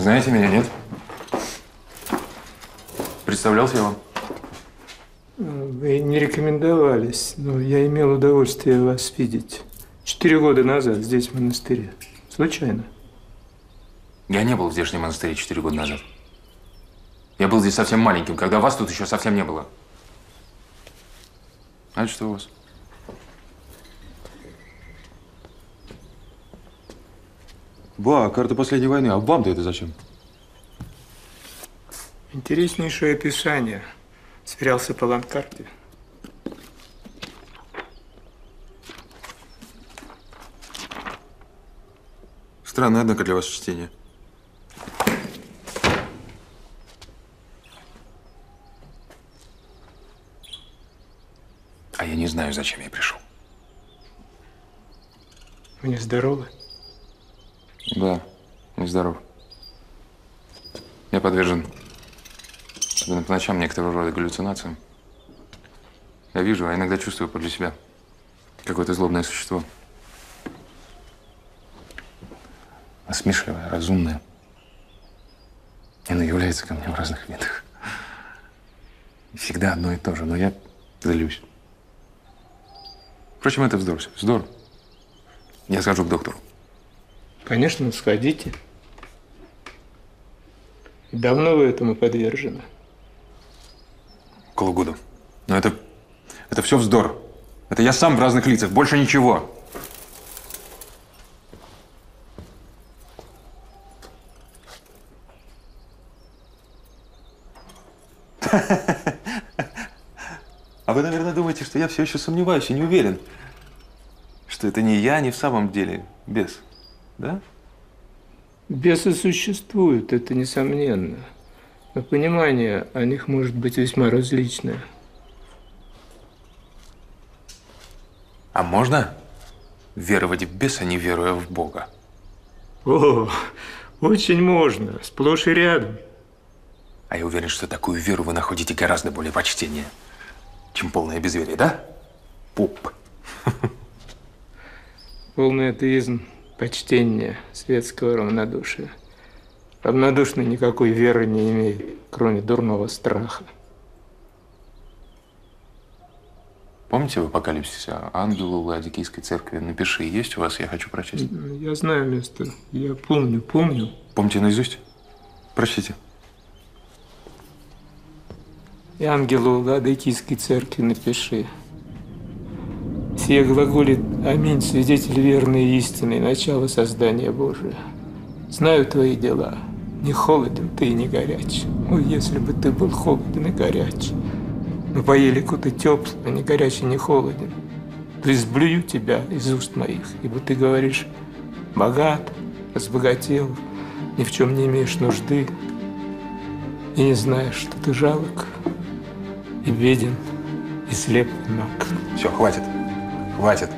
Знаете меня, нет? Представлялся я вам? Вы не рекомендовались, но я имел удовольствие вас видеть. Четыре года назад здесь, в монастыре. Случайно. Я не был в здешнем монастыре четыре года назад. Я был здесь совсем маленьким, когда вас тут еще совсем не было. А что у вас? Ба, карта последней войны. А вам-то это зачем? Интереснейшее описание. Сверялся по ландкарте. Странно, однако, для вас чтение. А я не знаю, зачем я пришел. Вы не здоровы? Да, нездоров. Я подвержен, особенно по ночам, некоторого рода галлюцинациям. Я вижу, а иногда чувствую подле себя какое-то злобное существо. Насмешливое, разумное. И оно является ко мне в разных видах. Всегда одно и то же, но я злюсь. Впрочем, это вздор. Вздор. Я схожу к доктору. Конечно, сходите. Давно вы этому подвержены? Около года. Но это, это все вздор. Это я сам в разных лицах, больше ничего. А вы, наверное, думаете, что я все еще сомневаюсь и не уверен, что это не я, не в самом деле бес, да? Бесы существуют, это несомненно. Но понимание о них может быть весьма различное. А можно веровать в беса, не веруя в Бога? О, очень можно, сплошь и рядом. А я уверен, что такую веру вы находите гораздо более почтение, чем полное безверие, да? Пуп. Полный атеизм, почтение светского равнодушия. Равнодушный никакой веры не имеет, кроме дурного страха. Помните в апокалипсисе ангелу Ладикийской церкви? Напиши, есть у вас, я хочу прочесть. Я знаю место, я помню, помню. Помните наизусть? Прочтите. И ангелу Ладыкийской церкви напиши. Сие глаголит Аминь, свидетель верной и истины, начало создания Божия. Знаю твои дела. Не холоден ты и не горяч. Ой, если бы ты был холоден и горяч. Но по елику ты теплый, не горячий, не холоден. То есть блюю тебя из уст моих, ибо ты говоришь, богат, разбогател, ни в чем не имеешь нужды, и не знаешь, что ты жалок, и беден, и слеп, и наг. Все, хватит. Хватит.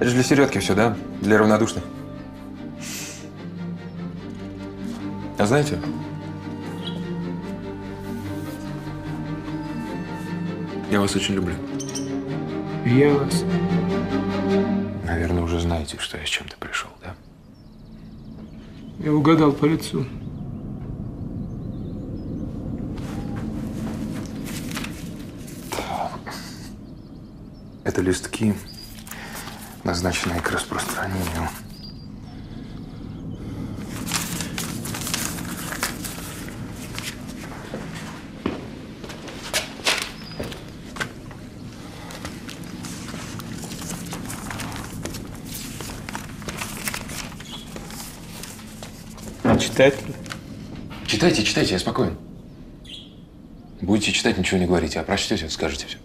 Это же для середки все, да? Для равнодушных. А знаете, я вас очень люблю. Я вас Наверное, уже знаете, что я с чем-то пришел, да? Я угадал по лицу. Листки, назначенные к распространению. Читатель. Читайте, читайте, я спокоен. Будете читать, ничего не говорите, а прочтете, скажете все.